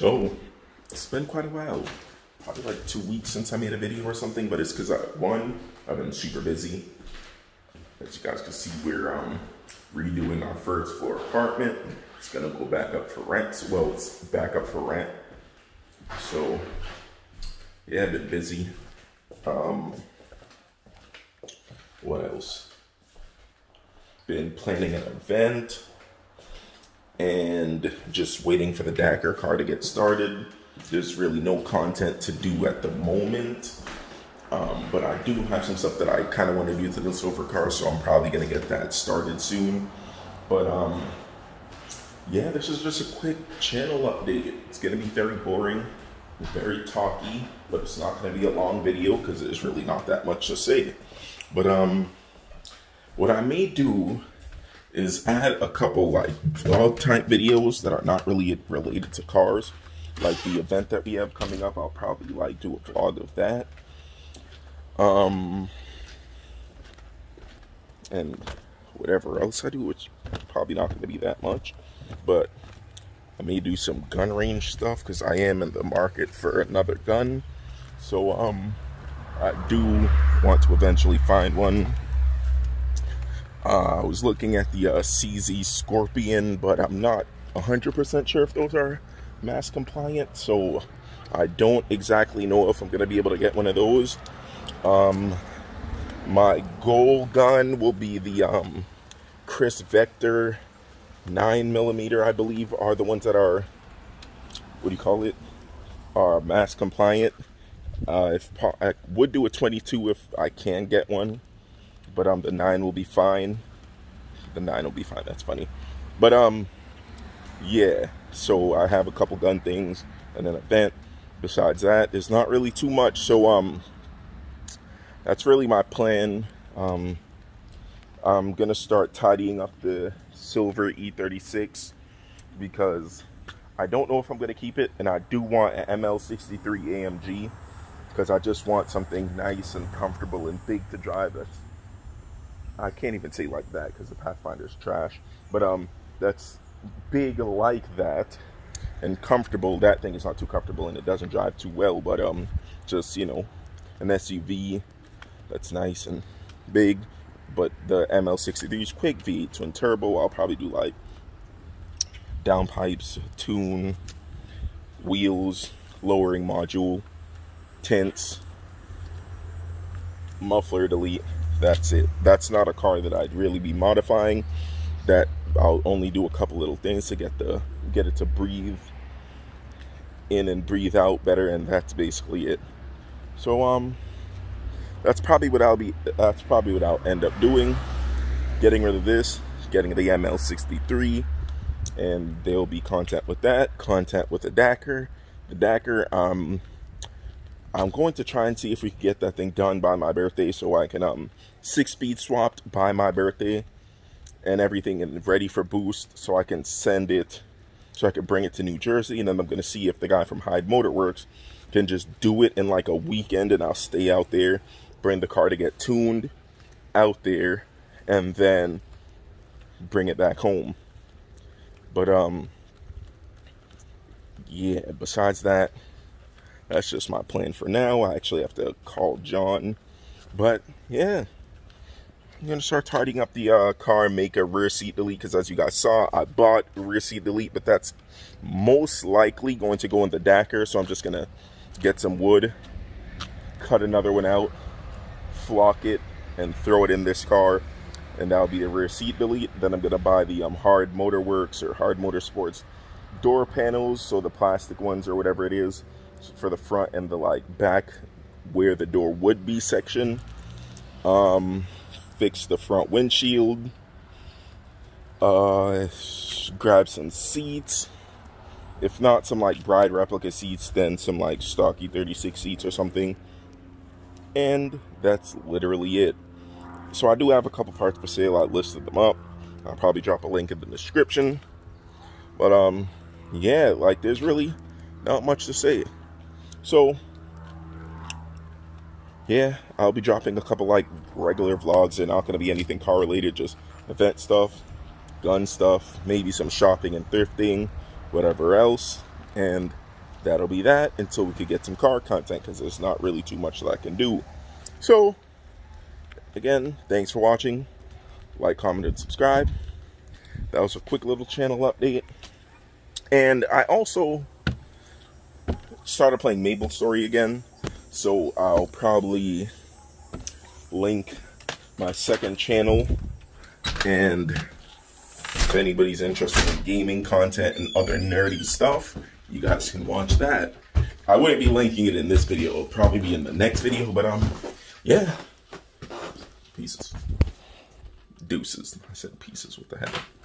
So, it's been quite a while. Probably like two weeks since I made a video or something, but it's because one, I've been super busy. As you guys can see, we're um, redoing our first floor apartment. It's gonna go back up for rent. Well, it's back up for rent. So, yeah, I've been busy. Um, what else? Been planning an event and just waiting for the Dakar car to get started. There's really no content to do at the moment. Um, but I do have some stuff that I kind of want to do to the silver car, so I'm probably going to get that started soon. But um, yeah, this is just a quick channel update. It's going to be very boring, very talky, but it's not going to be a long video because there's really not that much to say. But um, what I may do is add a couple like vlog type videos that are not really related to cars. Like the event that we have coming up, I'll probably like do a vlog of that. Um, and whatever else I do, which probably not going to be that much, but I may do some gun range stuff because I am in the market for another gun. So, um, I do want to eventually find one. Uh, I was looking at the uh, CZ Scorpion, but I'm not 100% sure if those are mass compliant. So I don't exactly know if I'm going to be able to get one of those. Um, my goal gun will be the um, Kriss Vector 9 millimeter, I believe, are the ones that are, what do you call it, are mass compliant. Uh, if I would do a 22 if I can get one, but um, the 9 will be fine. The 9 will be fine, that's funny. But um, yeah, so I have a couple gun things and an event. Besides that, there's not really too much. So um, that's really my plan. Um, I'm gonna start tidying up the silver E36 because I don't know if I'm gonna keep it, and I do want an ML63 AMG because I just want something nice and comfortable and big to drive. That's I can't even say like that because the Pathfinder is trash, but um, that's big like that and comfortable. That thing is not too comfortable and it doesn't drive too well, but um, just you know, an SUV that's nice and big. But the ML63 is quick V8 twin turbo. I'll probably do like downpipes, tune, wheels, lowering module, tints, muffler delete. That's it. That's not a car that I'd really be modifying. That I'll only do a couple little things to get the get it to breathe in and breathe out better, and that's basically it. So um, that's probably what I'll be. That's probably what I'll end up doing. Getting rid of this, getting the ML63, and there'll be content with that. Content with the Dakar. The Dakar Um, I'm going to try and see if we can get that thing done by my birthday, so I can um six speed swapped by my birthday, and everything and ready for boost, so I can send it, so I can bring it to New Jersey, and then I'm going to see if the guy from Hyde Motorworks can just do it in like a weekend, and I'll stay out there bring the car to get tuned out there and then bring it back home. But um yeah, besides that, that's just my plan for now. I actually have to call John. But yeah, I'm gonna start tidying up the uh, car, make a rear seat delete because as you guys saw, I bought rear seat delete, but that's most likely going to go in the Dakar. So I'm just gonna get some wood, cut another one out, flock it and throw it in this car and that'll be a rear seat delete then i'm going to buy the um, hard motorworks or hard motorsports door panels so the plastic ones or whatever it is for the front and the like back where the door would be section um fix the front windshield uh grab some seats if not some like bride replica seats then some like stock E36 seats or something and that's literally it. So I do have a couple parts for sale. I listed them up. I'll probably drop a link in the description. But um, yeah, like there's really not much to say. So yeah, I'll be dropping a couple like regular vlogs They're not gonna be anything car related, just event stuff, gun stuff, maybe some shopping and thrifting, whatever else. And that'll be that until we could get some car content because there's not really too much that I can do. So, again, thanks for watching. Like, comment, and subscribe. That was a quick little channel update. And I also started playing Maple Story again. So I'll probably link my second channel. And if anybody's interested in gaming content and other nerdy stuff, you guys can watch that. I wouldn't be linking it in this video. It'll probably be in the next video, but um, yeah. Pieces. Deuces. I said pieces. What the heck?